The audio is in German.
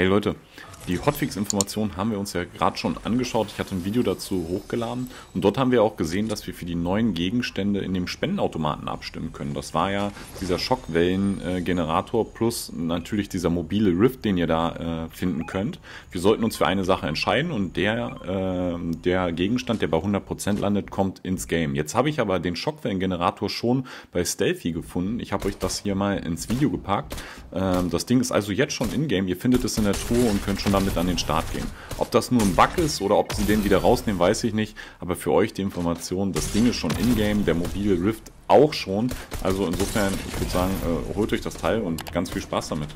Hey Leute, die Hotfix-Informationen haben wir uns ja gerade schon angeschaut. Ich hatte ein Video dazu hochgeladen und dort haben wir auch gesehen, dass wir für die neuen Gegenstände in dem Spendenautomaten abstimmen können. Das war ja dieser Schockwellengenerator plus natürlich dieser mobile Rift, den ihr da äh, finden könnt. Wir sollten uns für eine Sache entscheiden und der, äh, der Gegenstand, der bei 100% landet, kommt ins Game. Jetzt habe ich aber den Schockwellengenerator schon bei Stealthy gefunden. Ich habe euch das hier mal ins Video gepackt. Äh, das Ding ist also jetzt schon in-game. Ihr findet es in der Truhe und könnt schon damit an den Start gehen. Ob das nur ein Bug ist oder ob sie den wieder rausnehmen, weiß ich nicht. Aber für euch die Information, das Ding ist schon in-game, der mobile Rift auch schon. Also insofern, ich würde sagen, äh, holt euch das Teil und ganz viel Spaß damit.